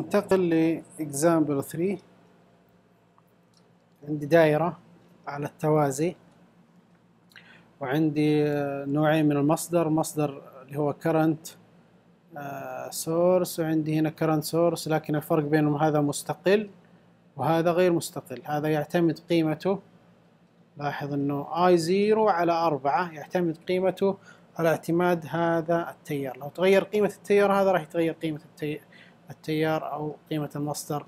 ننتقل ل example 3 عندي دائرة على التوازي. وعندي نوعين من المصدر. مصدر اللي هو current source وعندي هنا current source لكن الفرق بينهم هذا مستقل وهذا غير مستقل. هذا يعتمد قيمته. لاحظ إنه I zero على أربعة يعتمد قيمته على اعتماد هذا التيار. لو تغير قيمة التيار هذا راح يتغير قيمة التيار أو قيمة المصدر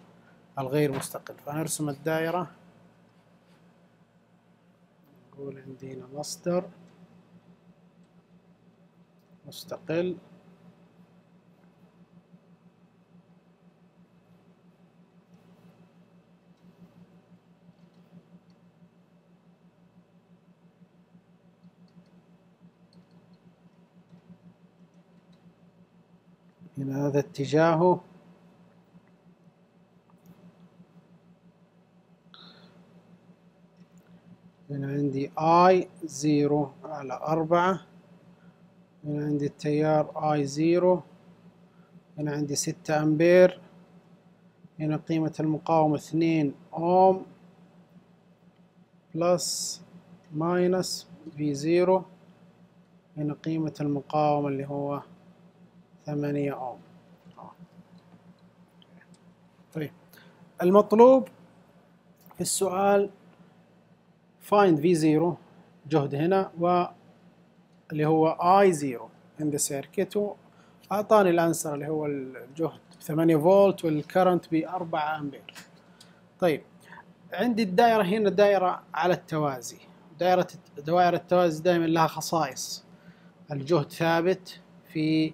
الغير مستقل. فنرسم الدائرة. نقول عندي هنا مصدر مستقل. هذا اتجاهه. هنا عندي I zero على أربعة. هنا عندي التيار I zero هنا عندي ستة أمبير. هنا قيمة المقاومة اثنين أوم plus minus V zero هنا قيمة المقاومة اللي هو ثمانية أوم. طيب. المطلوب في السؤال find V0 جهد هنا واللي هو I0 in the circuit. أعطاني الأنسر اللي هو الجهد 8 فولت والكرنت ب 4 أمبير. طيب عندي الدائرة هنا دائرة على التوازي. دائرة دوائر التوازي دائما لها خصائص. الجهد ثابت في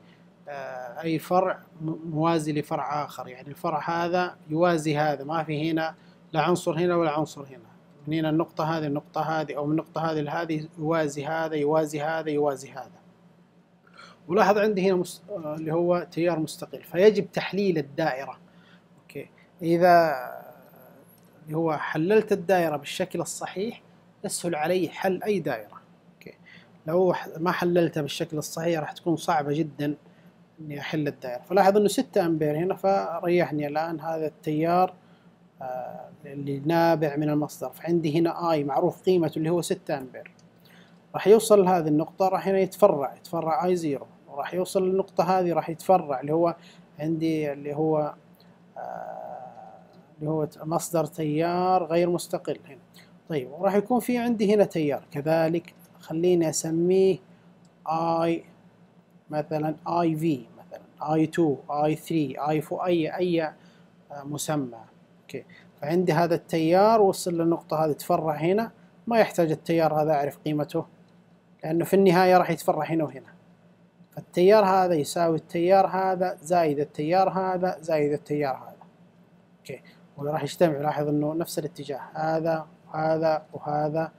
آه، أي فرع موازي لفرع آخر. يعني الفرع هذا يوازي هذا ما في هنا لا عنصر هنا ولا عنصر هنا. من هنا النقطة هذه النقطة هذه أو من النقطة هذه لهذه يوازي هذا يوازي هذا يوازي هذا. ولاحظ عندي هنا مس... آه، اللي هو تيار مستقل فيجب تحليل الدائرة. أوكي. إذا اللي هو حللت الدائرة بالشكل الصحيح يسهل علي حل أي دائرة. okay. لو ما حللتها بالشكل الصحيح راح تكون صعبة جدا إني أحل الدائرة. فلاحظ إنه 6 أمبير هنا فريحني الآن هذا التيار اللي نابع من المصدر. فعندي هنا I معروف قيمته اللي هو 6 أمبير. راح يوصل لهذه النقطة راح هنا يتفرع يتفرع I zero وراح يوصل للنقطة هذه راح يتفرع اللي هو عندي اللي هو آه، اللي هو مصدر تيار غير مستقل هنا. طيب وراح يكون في عندي هنا تيار. كذلك خليني أسميه I مثلا I V مثلا I 2 I 3 I 4 أي أي مسمى. okay. فعندي هذا التيار وصل للنقطة هذه تفرع هنا. ما يحتاج التيار هذا أعرف قيمته. لأنه في النهاية راح يتفرع هنا وهنا. فالتيار هذا يساوي التيار هذا زائد التيار هذا زائد التيار هذا. okay. وراح يجتمع لاحظ إنه نفس الاتجاه. هذا وهذا وهذا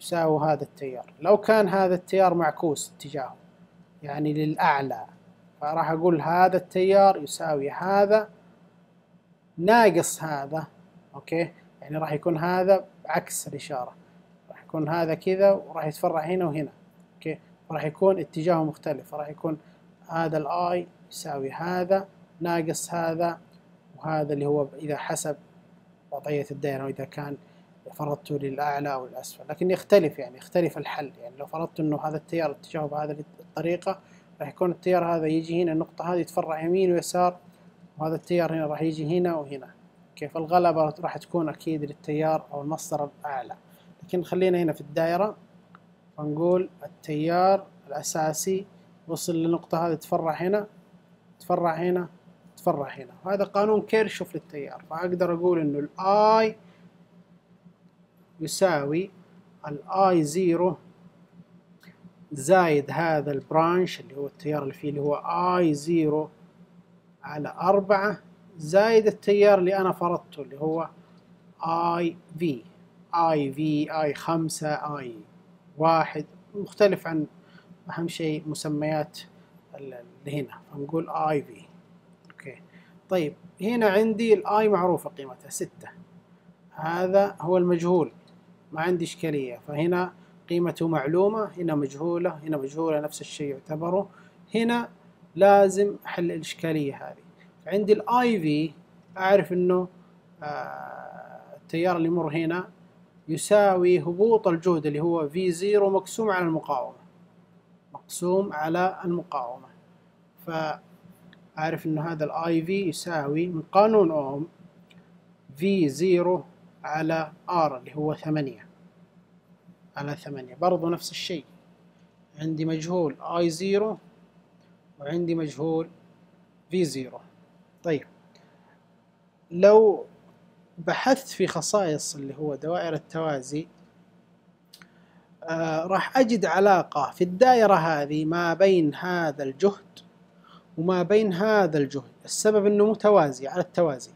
يساوي هذا التيار. لو كان هذا التيار معكوس اتجاهه يعني للأعلى فراح أقول هذا التيار يساوي هذا ناقص هذا okay؟ يعني راح يكون هذا عكس الإشارة. راح يكون هذا كذا وراح يتفرع هنا وهنا أوكي؟ وراح يكون اتجاهه مختلف. راح يكون هذا الآي يساوي هذا ناقص هذا وهذا اللي هو إذا حسب وضعية الدائرة وإذا كان فرضته للأعلى أو الأسفل لكن يختلف يعني يختلف الحل. يعني لو فرضت أنه هذا التيار اتجاهه بهذا الطريقة راح يكون التيار هذا يجي هنا النقطة هذه يتفرع يمين ويسار وهذا التيار هنا راح يجي هنا وهنا. كيف الغلبة راح تكون أكيد للتيار أو المصدر الأعلى. لكن خلينا هنا في الدائرة ونقول التيار الأساسي وصل للنقطة هذه تفرع هنا تفرع هنا تفرع هنا. وهذا قانون كيرشوف للتيار. فأقدر أقول إنه ال I يساوي ال I zero زايد هذا ال branch اللي هو التيار اللي فيه اللي هو I zero على أربعة زايد التيار اللي أنا فرضته اللي هو I V I V I خمسة I واحد. مختلف عن أهم شيء مسميات اللي هنا. فنقول I V okay. طيب هنا عندي ال I معروفة قيمتها ستة. هذا هو المجهول. ما عندي إشكالية. فهنا قيمته معلومة هنا مجهولة هنا مجهولة نفس الشيء يعتبره. هنا لازم أحل الإشكالية هذه. عندي ال I V أعرف أنه آه، التيار اللي يمر هنا يساوي هبوط الجهد اللي هو V0 مقسوم على المقاومة. مقسوم على المقاومة. فأعرف أنه هذا ال I V يساوي من قانون أوم V0 على R اللي هو ثمانية. على ثمانية. برضو نفس الشيء. عندي مجهول I0 وعندي مجهول V0 طيب. لو بحثت في خصائص اللي هو دوائر التوازي آه راح أجد علاقة في الدائرة هذه ما بين هذا الجهد وما بين هذا الجهد. السبب أنه متوازي على التوازي.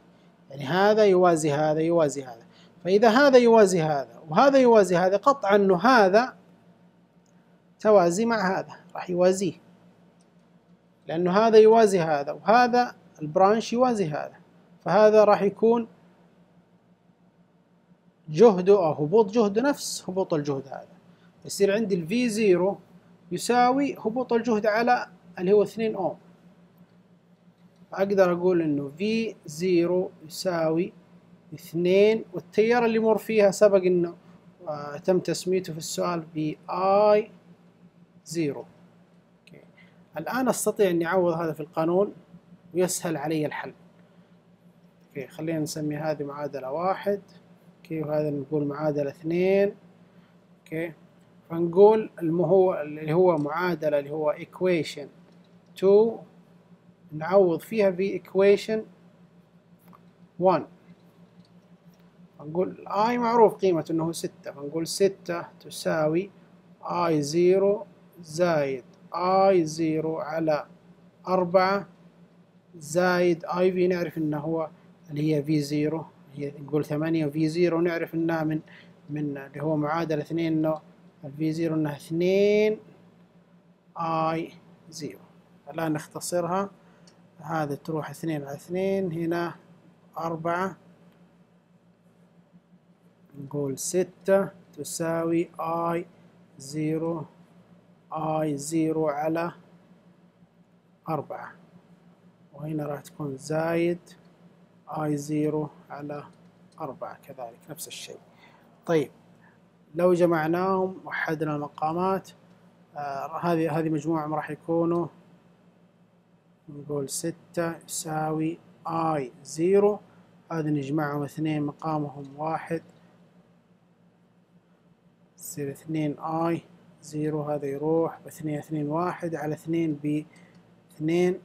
يعني هذا يوازي هذا يوازي هذا. فإذا هذا يوازي هذا وهذا يوازي هذا قطعا أنه هذا توازي مع هذا راح يوازيه. لأنه هذا يوازي هذا وهذا البرانش يوازي هذا. فهذا راح يكون جهده أو هبوط جهده نفس هبوط الجهد هذا. يصير عندي ال V0 يساوي هبوط الجهد على اللي هو 2 أوم. أقدر أقول إنه V0 يساوي 2 والتيار اللي يمر فيها سبق إنه آه تم تسميته في السؤال ب I 0 الآن أستطيع أني أعوض هذا في القانون ويسهل علي الحل. أوكي خلينا نسمي هذه معادلة واحد. أوكي وهذا نقول معادلة اثنين. أوكي فنقول المهو اللي هو معادلة اللي هو equation 2 نعوض فيها في equation 1 فنقول i معروف قيمته إنه ستة. فنقول ستة تساوي i 0 i 0 على أربعة زايد i v نعرف إنه هو اللي هي v 0 هي نقول ثمانية وفي زيرو نعرف إنها من من اللي هو معادلة اثنين إنه ال V zero إنها اثنين I zero. الآن نختصرها. هذا تروح اثنين على اثنين هنا أربعة نقول ستة تساوي I zero. I zero على أربعة. وهنا راح تكون زايد I zero على أربعة. كذلك نفس الشيء. طيب لو جمعناهم وحدنا المقامات آه هذه هذه مجموعهم راح يكونوا نقول ستة يساوي I zero هذا نجمعهم اثنين مقامهم واحد يصير اثنين I zero هذا يروح باثنين اثنين واحد. على اثنين باثنين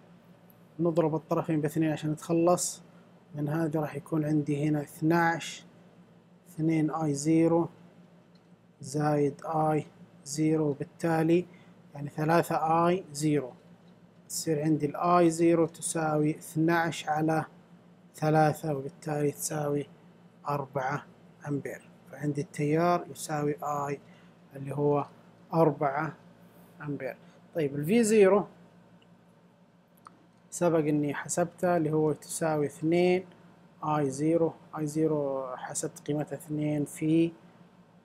نضرب الطرفين باثنين عشان نتخلص. من هذا راح يكون عندي هنا اثناعش. اثنين I zero زايد I zero. بالتالي يعني ثلاثة I zero. تصير عندي ال I zero تساوي اثناعش على ثلاثة وبالتالي تساوي أربعة أمبير. فعندي التيار يساوي I اللي هو أربعة أمبير. طيب ال V zero سبق إني حسبتها اللي هو تساوي اثنين I zero. I zero حسبت قيمتها اثنين في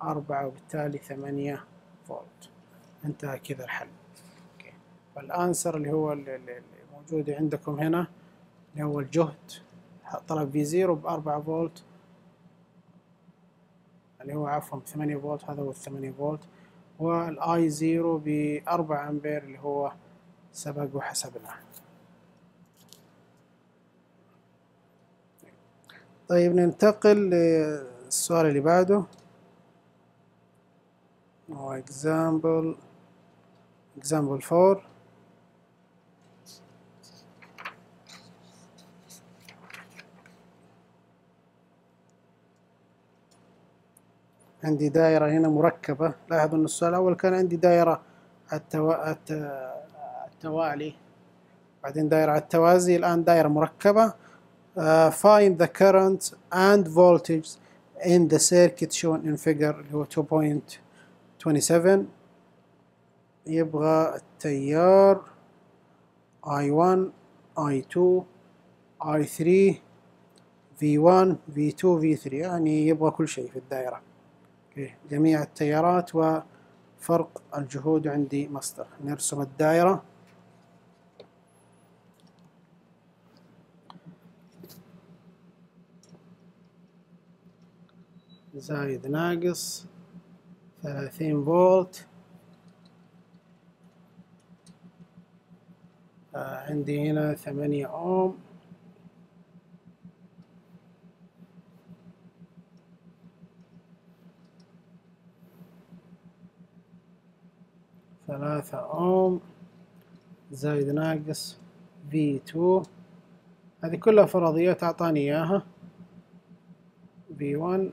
أربعة وبالتالي ثمانية فولت. انتهى كذا الحل. أوكي. فال answer اللي هو اللي موجود عندكم هنا اللي هو الجهد طلب V zero بأربعة فولت اللي هو عفوا بثمانية فولت هذا هو الثمانية فولت. وال I zero بأربعة أمبير اللي هو سبق وحسبناه. طيب ننتقل للسؤال اللي بعده. Example. Example 4 عندي دائرة هنا مركبة. لاحظوا أن السؤال الأول كان عندي دائرة التو... التوالي. بعدين دائرة التوازي الآن دائرة مركبة. uh, find the current and voltage in the circuit shown in figure اللي هو 2.27 يبغى التيار I1 I2 I3 V1 V2 V3 يعني يبغى كل شيء في الدائرة. جميع التيارات وفرق الجهود عندي مصدر. نرسم الدائرة زايد ناقص ثلاثين فولت. آه، عندي هنا ثمانية أوم. ثلاثة أوم زايد ناقص في تو هذه كلها فرضيات أعطاني إياها. في ون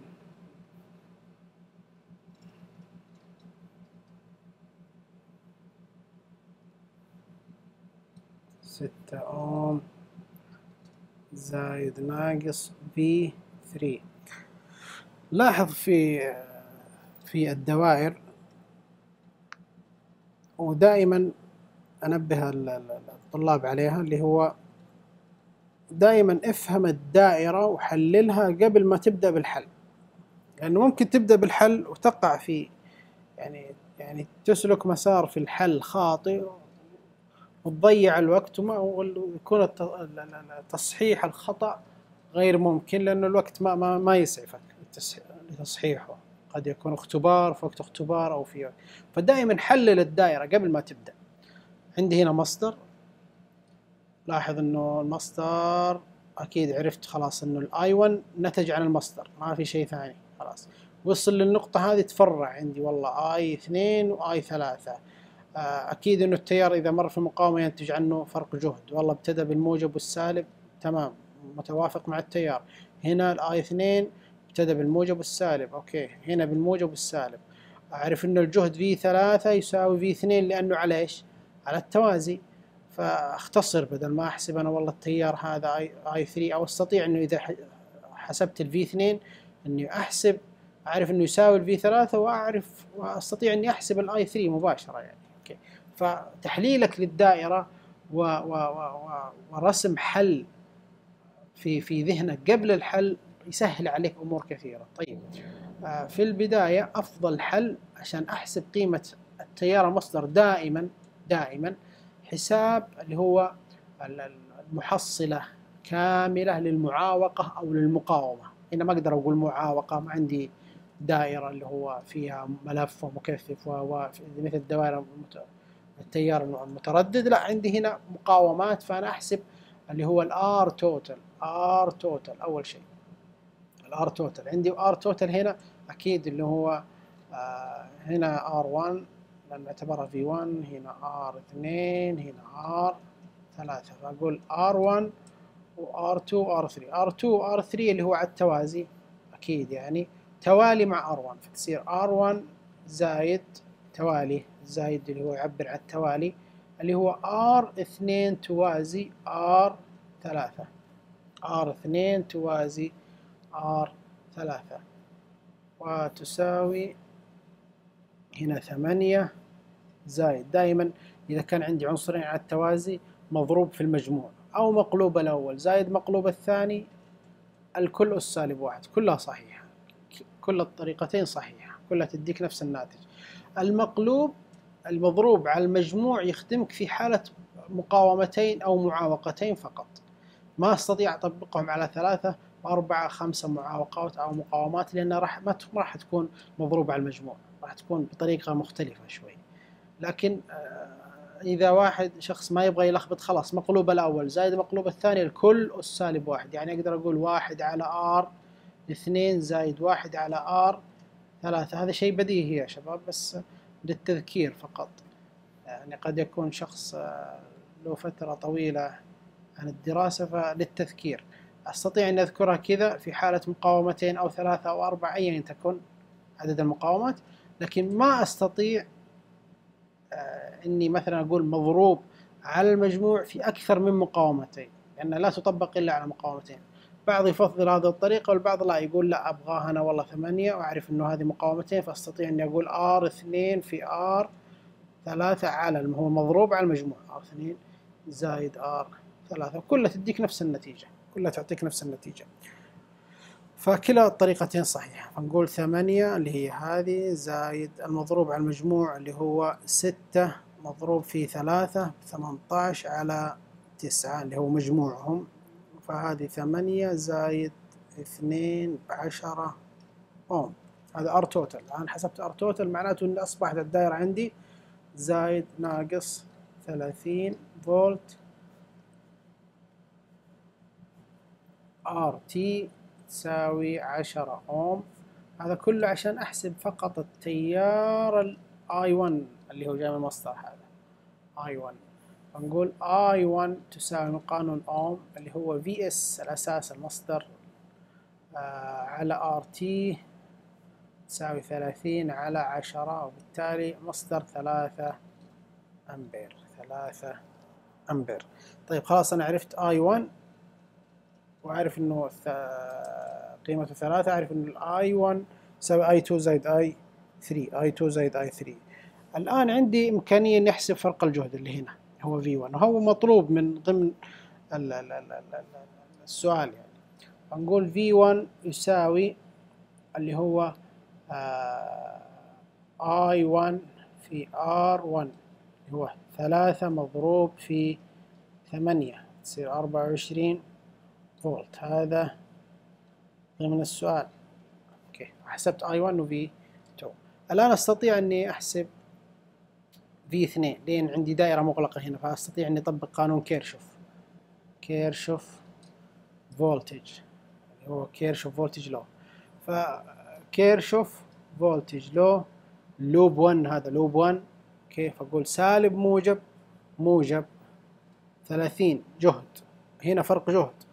ستة أوم زايد ناقص في ثري لاحظ في في الدوائر ودائما أنبه الطلاب عليها اللي هو دائما افهم الدائرة وحللها قبل ما تبدأ بالحل. لأنه ممكن تبدأ بالحل وتقع في يعني يعني تسلك مسار في الحل خاطئ وتضيع الوقت ويكون تصحيح الخطأ غير ممكن لأن الوقت ما ما, ما يسعفك لتصحيحه. قد يكون اختبار في وقت اختبار أو في فدائما حلل الدائرة قبل ما تبدأ. عندي هنا مصدر. لاحظ إنه المصدر أكيد عرفت خلاص إنه الاي 1 نتج عن المصدر ما في شيء ثاني خلاص. وصل للنقطة هذه تفرع عندي والله I 2 و I 3 أكيد إنه التيار إذا مر في مقاومة ينتج عنه فرق جهد. والله ابتدى بالموجب والسالب تمام متوافق مع التيار. هنا ال I 2 ابتدى بالموجب والسالب. أوكي. هنا بالموجب والسالب. أعرف إنه الجهد V 3 يساوي V 2 لأنه على إيش؟ على التوازي. فأختصر بدل ما أحسب أنا والله التيار هذا I I 3 أو أستطيع إنه إذا حسبت ال V 2 إني أحسب أعرف إنه يساوي ال V 3 وأعرف وأستطيع إني أحسب ال I 3 مباشرة يعني. أوكي. فتحليلك للدائرة و و و ورسم حل في في ذهنك قبل الحل يسهل عليك أمور كثيرة. طيب آه، في البداية أفضل حل عشان أحسب قيمة التيار المصدر دائما دائما حساب اللي هو المحصلة كاملة للمعاوقة أو للمقاومة. هنا ما أقدر أقول معاوقة ما عندي دائرة اللي هو فيها ملف ومكثف مثل الدوائر التيار المتردد. لا عندي هنا مقاومات فأنا أحسب اللي هو ال R total R total أول شيء. ال R total. عندي R total هنا أكيد اللي هو آه هنا R 1 لأن نعتبرها V1 هنا R2 هنا R3 فأقول R1 و R2 و R3 R2 و R3 اللي هو على التوازي أكيد يعني. توالي مع R1 فتصير R1 زايد توالي زايد اللي هو يعبر عن التوالي اللي هو R2 توازي R3 R2 توازي R3 وتساوي هنا ثمانية زايد دائما إذا كان عندي عنصرين على التوازي مضروب في المجموع. أو مقلوب الأول زايد مقلوب الثاني. الكل أس سالب واحد. كلها صحيحة. كل الطريقتين صحيحة. كلها تديك نفس الناتج. المقلوب المضروب على المجموع يخدمك في حالة مقاومتين أو معاوقتين فقط. ما أستطيع أطبقهم على ثلاثة. أربعة خمسة معاوقات أو مقاومات لأنها راح ما راح تكون مضروبة على المجموع. راح تكون بطريقة مختلفة شوي. لكن آه، إذا واحد شخص ما يبغى يلخبط خلاص مقلوب الأول زائد مقلوب الثاني الكل أس سالب واحد. يعني أقدر أقول واحد على R اثنين زائد واحد على R ثلاثة. هذا شيء بديهي يا شباب بس للتذكير فقط. يعني قد يكون شخص آه، له فترة طويلة عن الدراسة فللتذكير. أستطيع أن أذكرها كذا في حالة مقاومتين أو ثلاثة أو أربعة أيا تكن عدد المقاومات. لكن ما أستطيع آه، إني مثلا أقول مضروب على المجموع في أكثر من مقاومتين لأن لا تطبق إلا على مقاومتين. بعض يفضل هذه الطريقة والبعض لا يقول لا أبغاها أنا والله ثمانية وأعرف إنه هذه مقاومتين فأستطيع إني أقول R اثنين في R ثلاثة على هو مضروب على المجموع R اثنين زايد R ثلاثة كلها تديك نفس النتيجة. كلها تعطيك نفس النتيجة. فكلا الطريقتين صحيحة. فنقول ثمانية اللي هي هذه زايد المضروب على المجموع اللي هو ستة مضروب في ثلاثة ثمنتاش على تسعة اللي هو مجموعهم. فهذه ثمانية زايد اثنين بعشرة أوم. هذا R total الان حسبت R total معناته إن أصبحت الدائرة عندي زايد ناقص 30 فولت R T تساوي 10 أوم. هذا كله عشان أحسب فقط التيار ال I 1 اللي هو جاي من المصدر هذا. I 1 فنقول I 1 تساوي من قانون أوم اللي هو V S الأساس المصدر. آه على R T تساوي ثلاثين على عشرة وبالتالي مصدر ثلاثة أمبير. ثلاثة أمبير. طيب خلاص أنا عرفت I 1 وأعرف إنه قيمته ثلاثة أعرف إنه ال I 1 يساوي I 2 زائد I 3 I 2 زائد I 3 الآن عندي إمكانية نحسب فرق الجهد اللي هنا هو V 1 وهو مطلوب من ضمن السؤال يعني. فنقول V 1 يساوي اللي هو I 1 في R 1 اللي هو ثلاثة مضروب في ثمانية تصير أربعة وعشرين. فولت. هذا ضمن السؤال. okay حسبت I 1 و V 2 الآن أستطيع أني أحسب V 2 لأن عندي دائرة مغلقة هنا فأستطيع أني أطبق قانون كيرشوف. Kirchhoff voltage. هو Kirchhoff voltage law. ف Kirchhoff voltage law loop 1 هذا loop 1 كيف أقول سالب موجب موجب 30 جهد. هنا فرق جهد.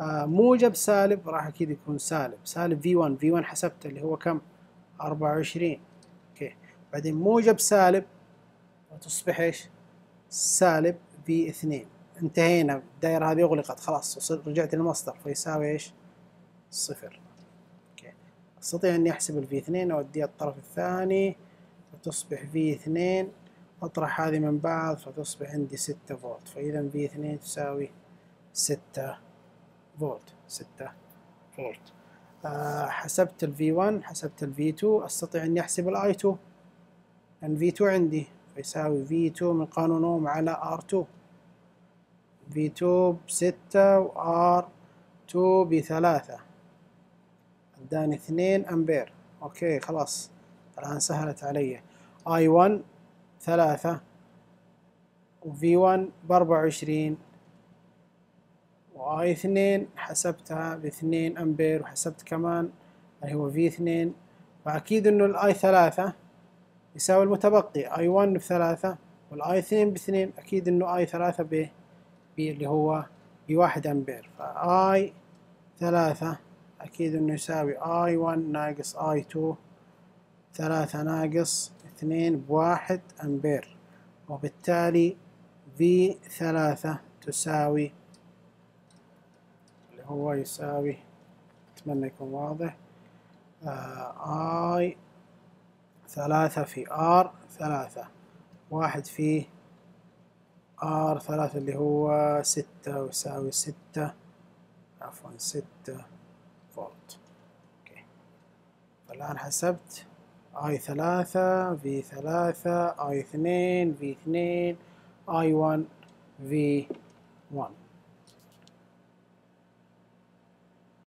موجب سالب راح أكيد يكون سالب. سالب V 1 V 1 حسبته اللي هو كم؟ 24 okay. بعدين موجب سالب وتصبح إيش؟ سالب V 2 انتهينا. الدائرة هذه أغلقت. خلاص رجعت للمصدر فيساوي إيش؟ صفر. okay. أستطيع إني أحسب ال V 2 اوديها الطرف الثاني فتصبح V 2 أطرح هذه من بعض فتصبح عندي 6 فولت. فإذا V 2 تساوي 6 فولت 6 فولت. آه حسبت ال V1 حسبت ال V2 أستطيع أني أحسب ال I2 لأن V2 عندي فيساوي V2 من قانون اوم على R2 V2 بستة و R2 بثلاثة. أداني اثنين أمبير. okay خلاص. الآن سهلت علي. I1 ثلاثة و V1 بأربعة وعشرين. و I اثنين حسبتها باثنين أمبير وحسبت كمان اللي هو V اثنين. فأكيد إنه ال I ثلاثة يساوي المتبقي I 1 بثلاثة وال I اثنين باثنين. أكيد إنه I ثلاثة ب اللي هو بواحد أمبير. ف I ثلاثة أكيد إنه يساوي I 1 ناقص I 2 ثلاثة ناقص اثنين بواحد أمبير. وبالتالي V ثلاثة تساوي هو يساوي أتمنى يكون واضح. آه I ثلاثة في R ثلاثة. واحد في R ثلاثة اللي هو ستة ويساوي ستة. عفوا ستة فولت. أوكي. فالآن حسبت. I ثلاثة في ثلاثة I اثنين في اثنين I 1 في 1